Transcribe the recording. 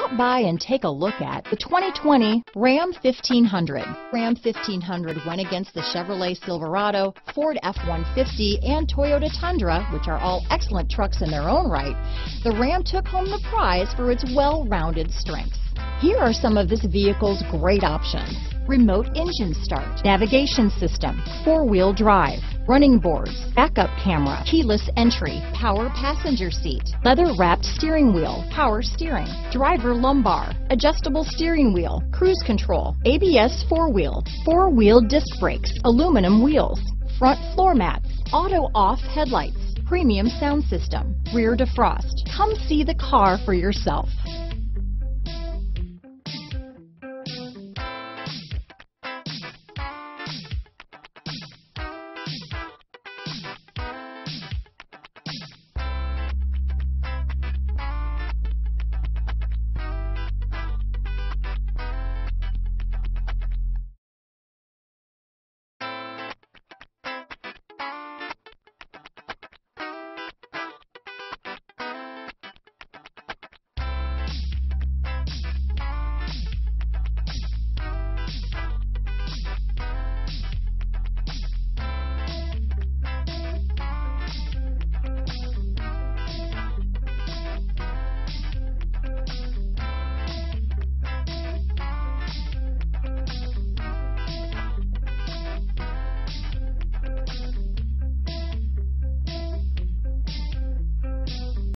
Stop by and take a look at the 2020 Ram 1500. Ram 1500 went against the Chevrolet Silverado, Ford F-150, and Toyota Tundra, which are all excellent trucks in their own right. The Ram took home the prize for its well-rounded strengths. Here are some of this vehicle's great options. Remote engine start, navigation system, four-wheel drive, running boards, backup camera, keyless entry, power passenger seat, leather wrapped steering wheel, power steering, driver lumbar, adjustable steering wheel, cruise control, ABS four-wheel, four-wheel disc brakes, aluminum wheels, front floor mats, auto off headlights, premium sound system, rear defrost. Come see the car for yourself.